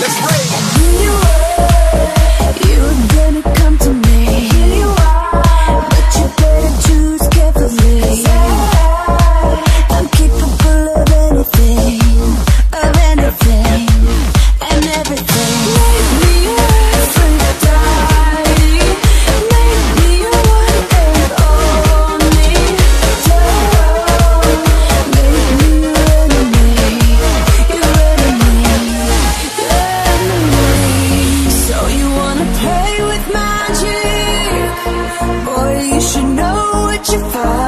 Let's break. you should know what you find.